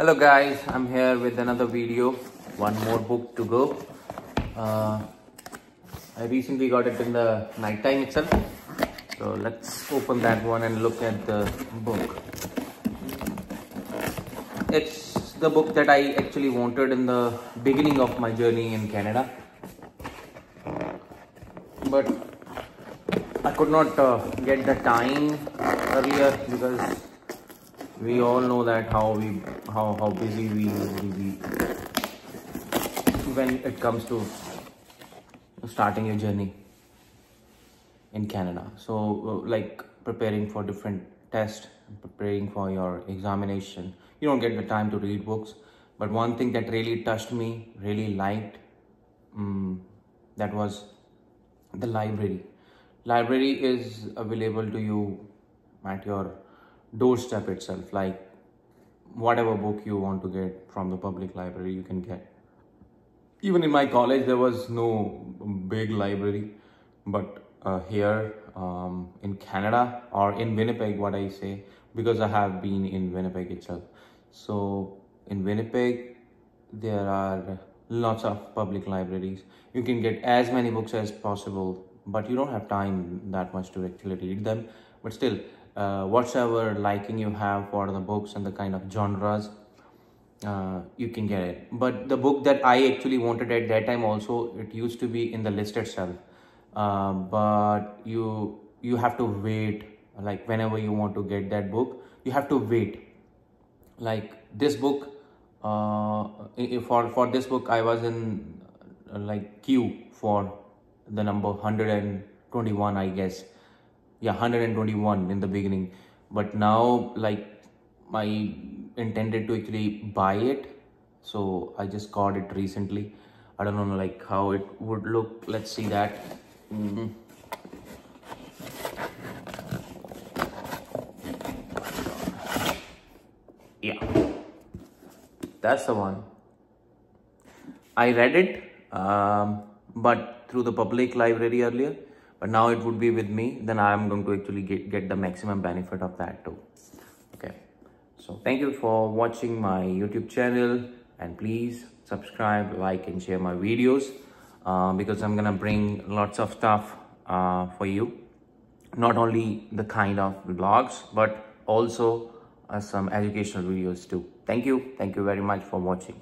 Hello guys, I'm here with another video. One more book to go. Uh, I recently got it in the night time itself. So let's open that one and look at the book. It's the book that I actually wanted in the beginning of my journey in Canada. But I could not uh, get the time earlier because we all know that how we how how busy we will be when it comes to starting your journey in Canada. So uh, like preparing for different tests, preparing for your examination, you don't get the time to read books. But one thing that really touched me, really liked, um, that was the library. Library is available to you at your doorstep itself like whatever book you want to get from the public library you can get. Even in my college there was no big library but uh, here um, in canada or in winnipeg what i say because i have been in winnipeg itself. So in winnipeg there are lots of public libraries. You can get as many books as possible but you don't have time that much to actually read them. But still uh, whatsoever liking you have for the books and the kind of genres uh, you can get it. But the book that i actually wanted at that time also it used to be in the list itself. Uh, but you you have to wait. Like whenever you want to get that book you have to wait. Like this book uh, for for this book i was in uh, like queue for the number 121 i guess yeah 121 in the beginning. But now like i intended to actually buy it. So i just got it recently. I don't know like how it would look. Let's see that. Mm -hmm. yeah. That's the one. I read it um, but through the public library earlier now it would be with me then i am going to actually get, get the maximum benefit of that too. Okay. So thank you for watching my youtube channel and please subscribe like and share my videos uh, because i'm gonna bring lots of stuff uh, for you. Not only the kind of vlogs but also uh, some educational videos too. Thank you. Thank you very much for watching